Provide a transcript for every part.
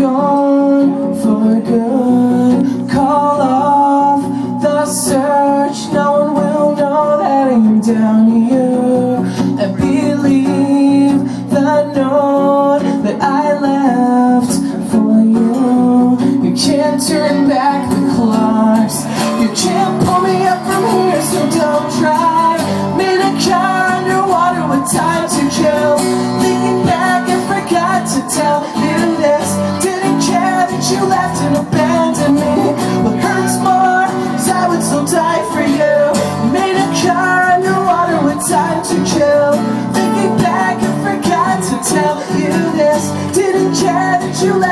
gone for good. Call off the search. No one will know that I'm down here. I believe the note that I left for you. You can't turn back the clocks. You can't pull me up from here so don't try.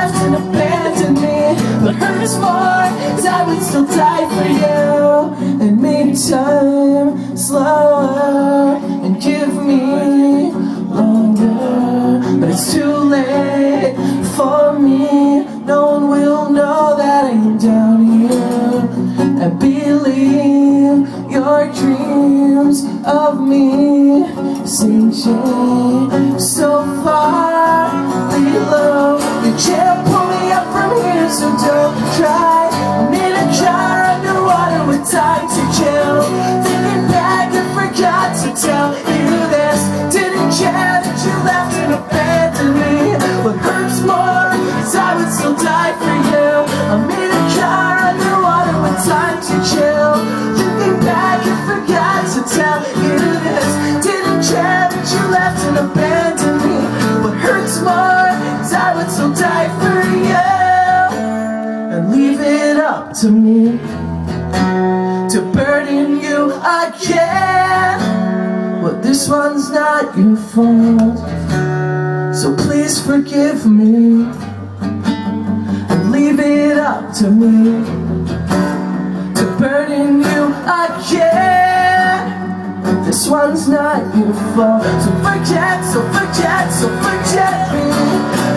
Left and abandoned me. But hurts more, cause I would still die for you. And maybe time slower and give me longer. But it's too late for me. No one will know that I'm down here. And believe your dreams of me. Sinking so don't I'm in a jar underwater with time to kill Thinking back I forgot to tell you this. Didn't care that you left and abandoned me. What hurts more is I would still die for you. I'm in a jar underwater with time to chill. Thinking back I forgot to tell you this. Didn't care that you left and abandoned me. What hurts more is I would still die up to me To burden you again. But this one's not your fault. So please forgive me And leave it up to me To burden you again. This one's not your fault. So forget, so forget, so forget me